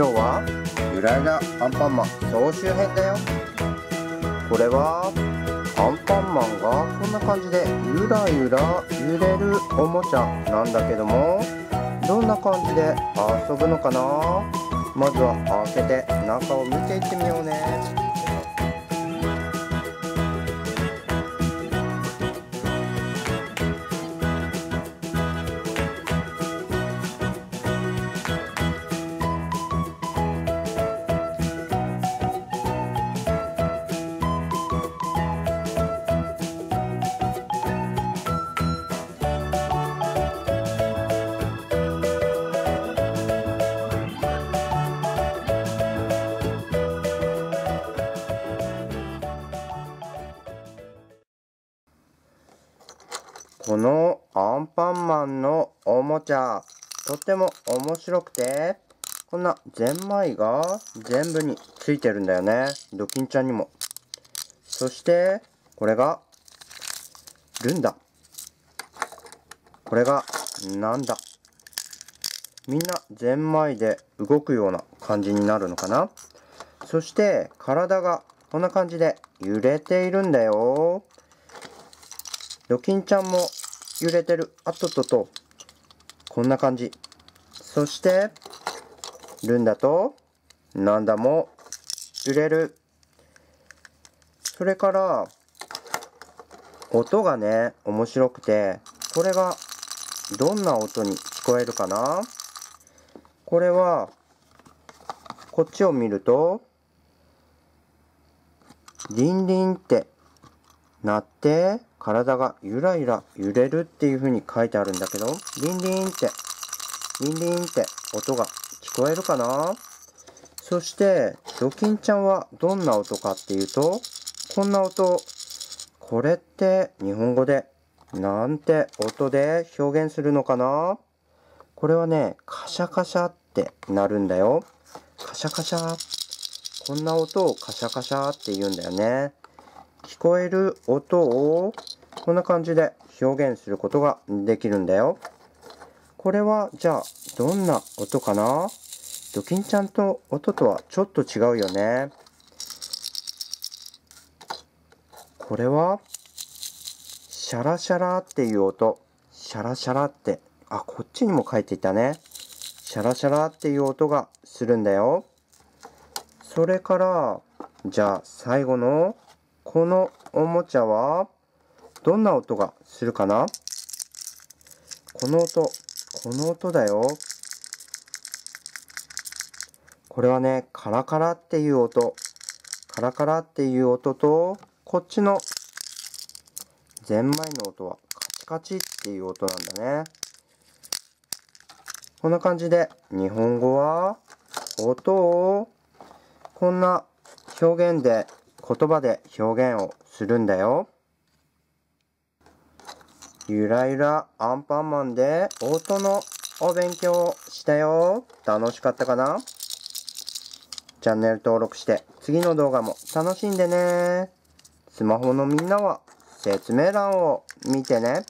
今日は？ゆらゆらアンパンマン総集編だよ。これは？アンパンマンがこんな感じでゆらゆら揺れるおもちゃなんだけどもどんな感じで遊ぶのかな？まずは開けて中を見ていってみようねこのアンパンマンのおもちゃ、とっても面白くて、こんなゼンマイが全部についてるんだよね。ドキンちゃんにも。そして、これが、ルンダ。これが、なんだ。みんなゼンマイで動くような感じになるのかな？そして、体がこんな感じで揺れているんだよ。ドキンちゃんも揺れてる。あっとっとと。こんな感じ。そして、ルンダと、なんだも揺れる。それから、音がね、面白くて、これがどんな音に聞こえるかな？これは、こっちを見ると、リンリンってなって、体がゆらゆら揺れるっていう風に書いてあるんだけど、リンリンって、リンリンって音が聞こえるかな？そして、ドキンちゃんはどんな音かっていうと、こんな音、これって日本語でなんて音で表現するのかな？これはね、カシャカシャってなるんだよ。カシャカシャ。こんな音をカシャカシャって言うんだよね。聞こえる音をこんな感じで表現することができるんだよ。これはじゃあどんな音かな？ドキンちゃんと音とはちょっと違うよね。これはシャラシャラっていう音。シャラシャラって。あ、こっちにも書いていたね。シャラシャラっていう音がするんだよ。それから、じゃあ最後のこのおもちゃはどんな音がするかな？この音、この音だよ。これはね、カラカラっていう音。カラカラっていう音と、こっちのゼンマイの音はカチカチっていう音なんだね。こんな感じで日本語は音をこんな表現で言葉で表現をするんだよ。ゆらゆらアンパンマンで音のお勉強したよ。楽しかったかな？チャンネル登録して次の動画も楽しんでね。スマホのみんなは説明欄を見てね。